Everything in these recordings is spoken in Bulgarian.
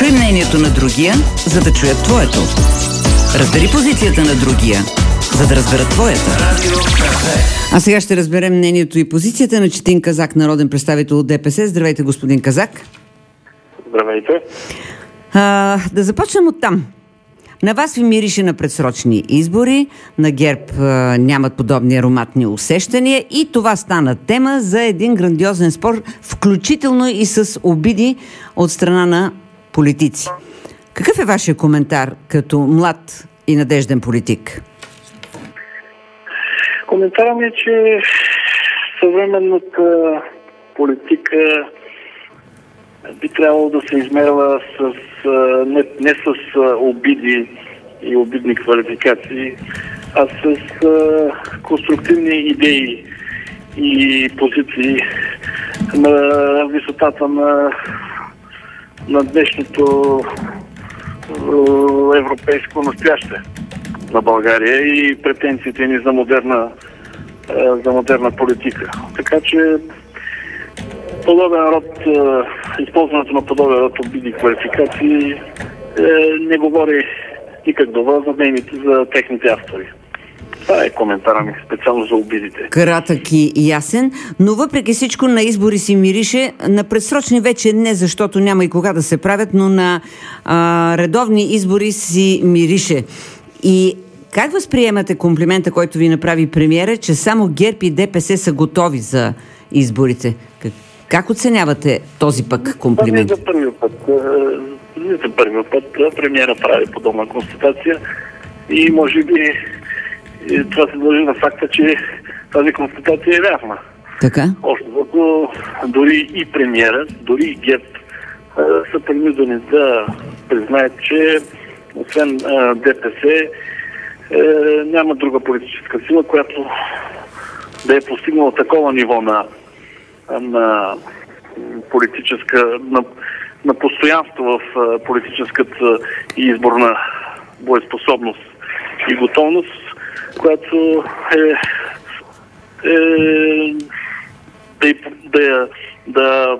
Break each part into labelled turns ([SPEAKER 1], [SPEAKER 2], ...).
[SPEAKER 1] Чуй мнението на другия, за да чуят твоето. Разбери позицията на другия, за да разберат твоята. А сега ще разберем мнението и позицията на Четин Казак, народен представител от ДПС. Здравейте, господин Казак.
[SPEAKER 2] Здравейте.
[SPEAKER 1] А, да започнем от там. На вас ви мирише на предсрочни избори, на ГЕРБ а, нямат подобни ароматни усещания и това стана тема за един грандиозен спор, включително и с обиди от страна на политици. Какъв е вашия коментар като млад и надежден политик?
[SPEAKER 2] Коментарът ми е, че съвременната политика би трябвало да се измерва с, не, не с обиди и обидни квалификации, а с конструктивни идеи и позиции на висотата на, на днешното европейско настояще на България и претенциите ни за модерна, за модерна политика. Така че подобен род, използването на подобен род обиди квалификации е, не говори никак добро за нейните, за техните автори. Това е коментара ми специално за обидите.
[SPEAKER 1] Кратък и ясен, но въпреки всичко на избори си мирише, на предсрочни вече не, защото няма и кога да се правят, но на а, редовни избори си мирише. И как възприемате комплимента, който ви направи премиера, че само ГЕРБ и ДПС са готови за изборите? Как, как оценявате този пък комплимент?
[SPEAKER 2] Това не е за първи път. Е, не за първи път премиера прави подобна констатация и може би това се дължи на факта, че тази констатация е вярна.
[SPEAKER 1] Така?
[SPEAKER 2] Още дори и премиера, дори и ГЕРБ са принудени да признаят, че освен ДПС е, няма друга политическа сила, която да е постигнала такова ниво на, на политическа, на, на постоянство в политическата и изборна боеспособност и готовност, която е, е да, да, да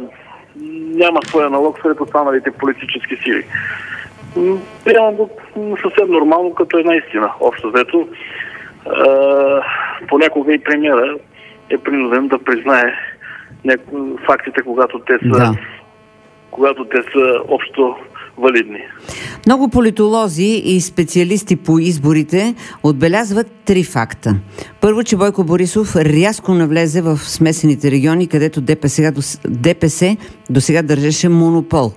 [SPEAKER 2] няма своя налог сред останалите политически сили. Приемам го съвсем нормално, като една истина. Общо взето, понякога и премиера е принуден да признае фактите, когато те са, да. когато те са общо валидни.
[SPEAKER 1] Много политолози и специалисти по изборите отбелязват три факта. Първо, че Бойко Борисов рязко навлезе в смесените региони, където ДПС, ДПС до сега държеше монопол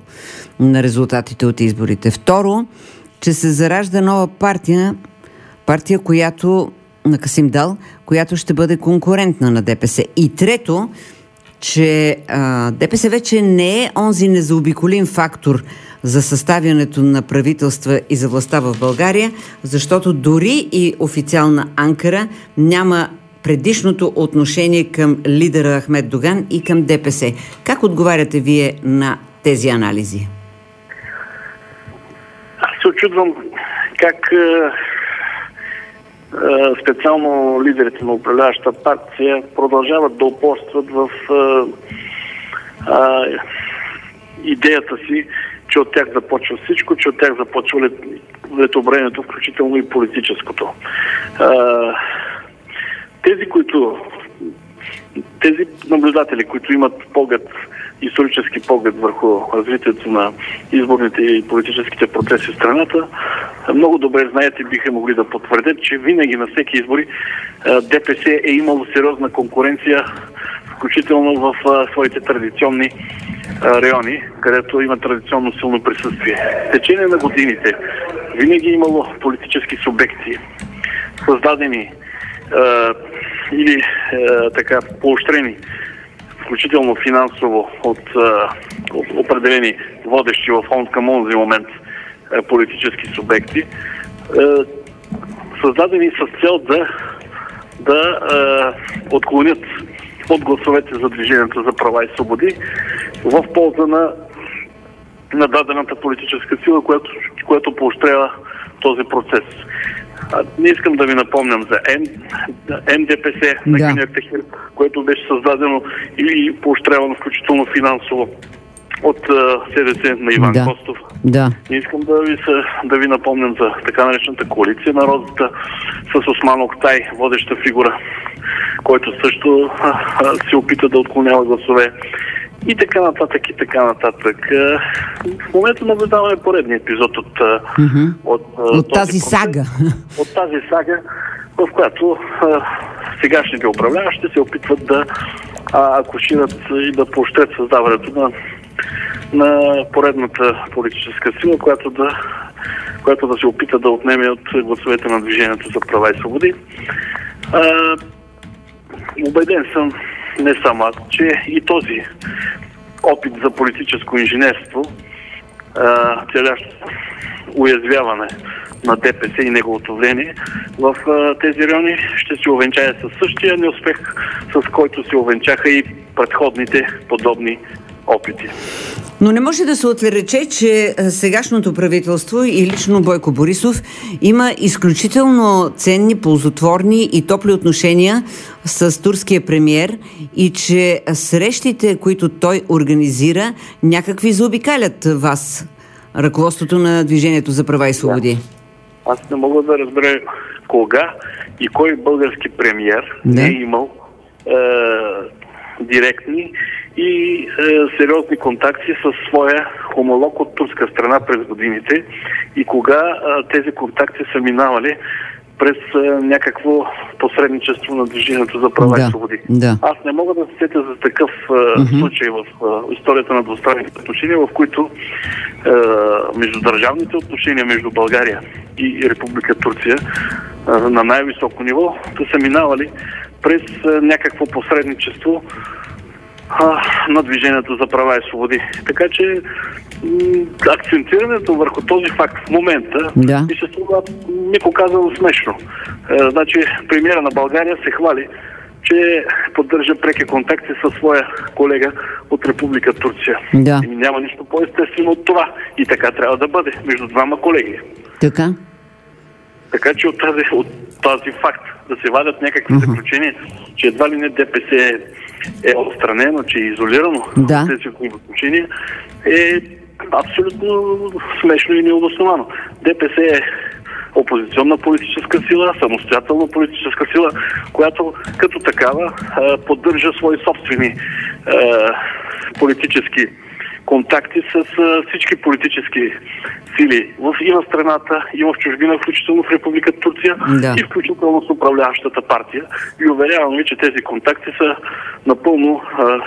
[SPEAKER 1] на резултатите от изборите. Второ, че се заражда нова партия, партия, която на Касим Дал, която ще бъде конкурентна на ДПС. И трето, че а, ДПС вече не е онзи незаобиколим фактор за съставянето на правителства и за властта в България, защото дори и официална Анкара няма предишното отношение към лидера Ахмед Доган и към ДПС. Как отговаряте вие на тези анализи?
[SPEAKER 2] Аз се очудвам как специално лидерите на управляваща партия продължават да упорстват в а, идеята си, че от тях започва всичко, че от тях започва летобрението, включително и политическото. А, тези, които тези наблюдатели, които имат поглед, исторически поглед върху развитието на изборните и политическите процеси в страната, много добре знаете, биха могли да потвърдят, че винаги на всеки избори ДПС е имало сериозна конкуренция, включително в своите традиционни райони, където има традиционно силно присъствие. В течение на годините винаги е имало политически субекти, създадени или е, така поощрени, включително финансово от, от определени водещи в фонд към онзи момент политически субекти, създадени с цел да, да отклонят от гласовете за движението за права и свободи в полза на, на дадената политическа сила, която, която поощрява този процес. Не искам да ви напомням за НДПС на да. Гюнер Техир, което беше създадено и поощрявано включително финансово от СДС на Иван
[SPEAKER 1] Да.
[SPEAKER 2] Костов.
[SPEAKER 1] Да.
[SPEAKER 2] Не искам да ви, се, да ви напомням за така наречената коалиция на розата с Осман Октай, водеща фигура, който също а, а, се опита да отклонява гласове. И така нататък, и така нататък. В момента наблюдаваме поредния епизод от,
[SPEAKER 1] Мгм.
[SPEAKER 2] от,
[SPEAKER 1] От тази
[SPEAKER 2] процес
[SPEAKER 1] сага.
[SPEAKER 2] от тази сага, в която а, сегашните управляващи се опитват да акушират и да поощрят създаването на, на поредната политическа сила, която да, която да се опита да отнеме от гласовете на Движението за права и свободи. А, убеден съм, не само аз, че и този опит за политическо инженерство, а, целящ уязвяване на ДПС и неговото влияние в тези райони ще се увенчае със същия неуспех, с който се увенчаха и предходните подобни опити.
[SPEAKER 1] Но не може да се отрече, че а, сегашното правителство и лично Бойко Борисов има изключително ценни, ползотворни и топли отношения с турския премьер и че срещите, които той организира, някакви заобикалят вас, ръководството на Движението за права и свободи.
[SPEAKER 2] Аз не мога да разбера кога и кой български премьер
[SPEAKER 1] Не.
[SPEAKER 2] не е имал е, директни и е, сериозни контакти с своя хомолог от турска страна през годините и кога е, тези контакти са минавали през е, някакво посредничество на Движението за права
[SPEAKER 1] Да,
[SPEAKER 2] и свободи.
[SPEAKER 1] да.
[SPEAKER 2] Аз не мога да се сетя за такъв е, случай в е, историята на двустранните отношения, в които е, междудържавните отношения между България и Република Турция е, на най-високо ниво да са минавали през е, някакво посредничество на Движението за права и свободи. Така че акцентирането върху този факт в момента
[SPEAKER 1] Да.
[SPEAKER 2] ми се струва, меко казано, смешно. Е, значи, премиера на България се хвали, че поддържа преки контакти със своя колега от Република Турция.
[SPEAKER 1] Да.
[SPEAKER 2] И няма нищо по-естествено от това. И така трябва да бъде между двама колеги.
[SPEAKER 1] Така?
[SPEAKER 2] Така че от тази, от този факт да се вадят някакви заключения, че едва ли не ДПС е, е отстранено, че е изолирано
[SPEAKER 1] Да.
[SPEAKER 2] от тези отношения, е абсолютно смешно и необосновано. ДПС е опозиционна политическа сила, самостоятелна политическа сила, която като такава поддържа свои собствени политически контакти с всички политически сили в, и в страната, и в чужбина, включително в Република Турция,
[SPEAKER 1] Да.
[SPEAKER 2] и включително с управляващата партия. И уверявам ви, че тези контакти са напълно а,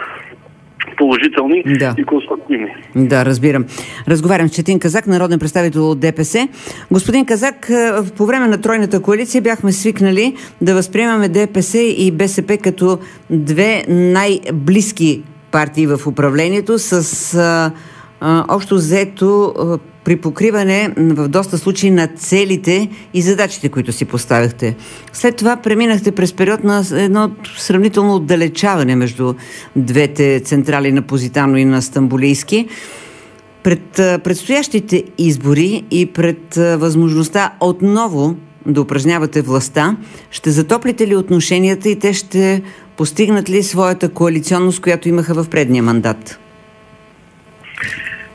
[SPEAKER 2] положителни
[SPEAKER 1] Да.
[SPEAKER 2] и конструктивни.
[SPEAKER 1] Да, разбирам. Разговарям с Четин Казак, народен представител от ДПС. Господин Казак, по време на Тройната коалиция бяхме свикнали да възприемаме ДПС и БСП като две най-близки партии в управлението с а, а, общо взето а, при покриване в доста случаи на целите и задачите, които си поставяхте. След това преминахте през период на едно сравнително отдалечаване между двете централи на Позитано и на Стамбулийски. Пред предстоящите избори и пред възможността отново да упражнявате властта, ще затоплите ли отношенията и те ще постигнат ли своята коалиционност, която имаха в предния мандат?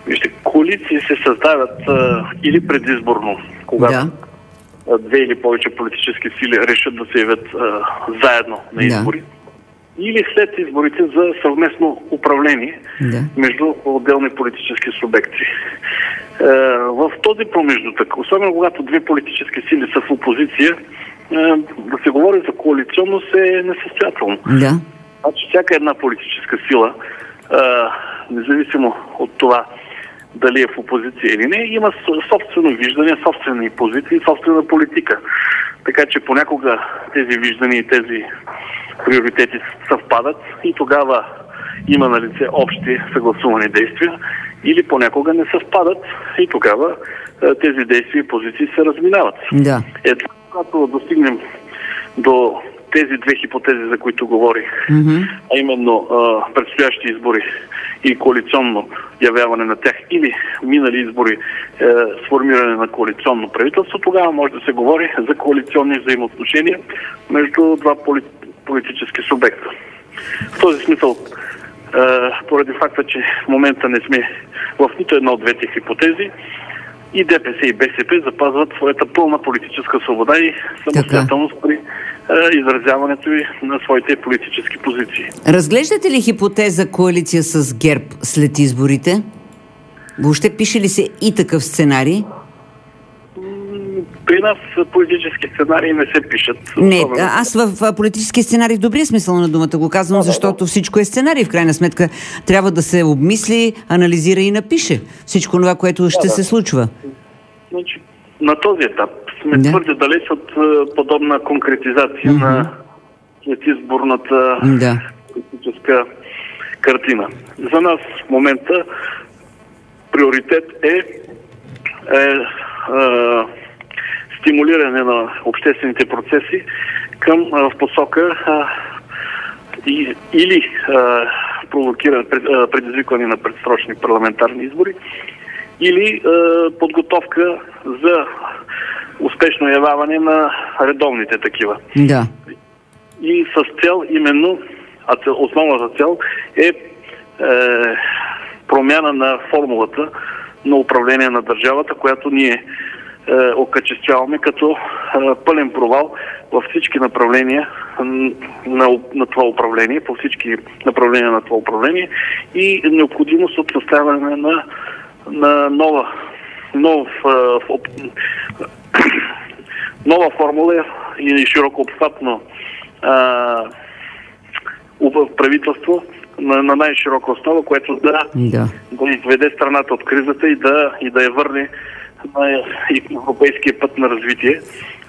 [SPEAKER 2] Вижте, коалиции се създават а, или предизборно, когато
[SPEAKER 1] Да.
[SPEAKER 2] две или повече политически сили решат да се явят а, заедно на
[SPEAKER 1] Да.
[SPEAKER 2] избори, или след изборите за съвместно управление
[SPEAKER 1] Да.
[SPEAKER 2] между отделни политически субекти. Е, в този промеждутък, особено когато две политически сили са в опозиция, да се говори за коалиционност е несъстоятелно.
[SPEAKER 1] Да.
[SPEAKER 2] Значи всяка една политическа сила, а, независимо от това дали е в опозиция или не, има собствено виждане, собствени позиции, собствена политика. Така че понякога тези виждания и тези приоритети съвпадат и тогава има на лице общи съгласувани действия или понякога не съвпадат и тогава а, тези действия и позиции се разминават.
[SPEAKER 1] Да.
[SPEAKER 2] Ето, когато достигнем до тези две хипотези, за които говорих,
[SPEAKER 1] Мгм.
[SPEAKER 2] а именно а, предстоящи избори и коалиционно явяване на тях или минали избори е, сформиране на коалиционно правителство, тогава може да се говори за коалиционни взаимоотношения между два поли- политически субекта. В този смисъл поради факта, че в момента не сме в нито една от двете хипотези и ДПС и БСП запазват своята пълна политическа свобода и самостоятелност при изразяването и на своите политически позиции.
[SPEAKER 1] Разглеждате ли хипотеза коалиция с ГЕРБ след изборите? Въобще пише ли се и такъв сценарий?
[SPEAKER 2] При нас политически сценарии не се пишат.
[SPEAKER 1] Не, аз в политически сценарий в добрия смисъл на думата го казвам, да, защото да, всичко е сценарий. В крайна сметка трябва да се обмисли, анализира и напише всичко това, което ще да, се случва.
[SPEAKER 2] Значи, на този етап сме да. твърде далеч от подобна конкретизация mm-hmm. на изборната да. политическа картина. За нас в момента приоритет е, е, е стимулиране на обществените процеси към в посока а, и, или а, провокиране, пред, а, предизвикване на предсрочни парламентарни избори, или а, подготовка за успешно явяване на редовните такива.
[SPEAKER 1] Да.
[SPEAKER 2] И с цел именно, а цел, основната цел е, е промяна на формулата на управление на държавата, която ние е, окачествяваме като е, пълен провал във всички направления на, на това управление, по всички направления на това управление и необходимост от съставяне на, на нова, нов, е, нова формула и широко обхватно правителство на, на най-широка основа, което да, да. да изведе страната от кризата и да, и да я върне на европейския път на развитие,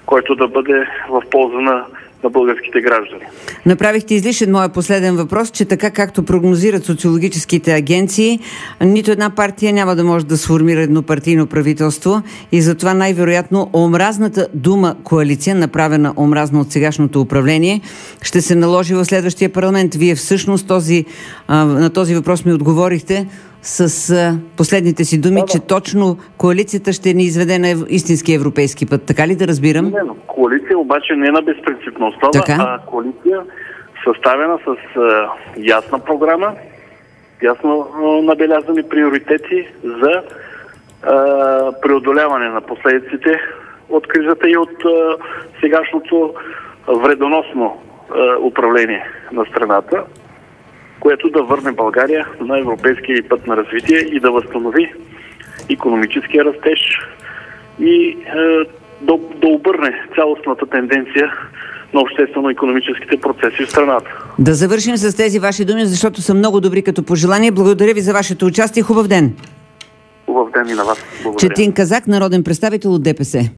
[SPEAKER 2] който да бъде в полза на на българските граждани.
[SPEAKER 1] Направихте излишен моя последен въпрос, че така както прогнозират социологическите агенции, нито една партия няма да може да сформира еднопартийно правителство и затова най-вероятно омразната дума коалиция, направена омразна от сегашното управление, ще се наложи в следващия парламент. Вие всъщност този, на този въпрос ми отговорихте с последните си думи, да, да. че точно коалицията ще ни изведе на истински европейски път. Така ли да разбирам?
[SPEAKER 2] Не, но коалиция обаче не е на така? а коалиция съставена с а, ясна програма, ясно набелязани приоритети за а, преодоляване на последиците от кризата и от а, сегашното вредоносно а, управление на страната което да върне България на европейския път на развитие и да възстанови економическия растеж и е, да, да обърне цялостната тенденция на обществено-економическите процеси в страната.
[SPEAKER 1] Да завършим с тези ваши думи, защото са много добри като пожелания. Благодаря ви за вашето участие. Хубав ден!
[SPEAKER 2] Хубав ден и на вас. Благодаря.
[SPEAKER 1] Четин Казак, народен представител от ДПС.